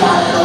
다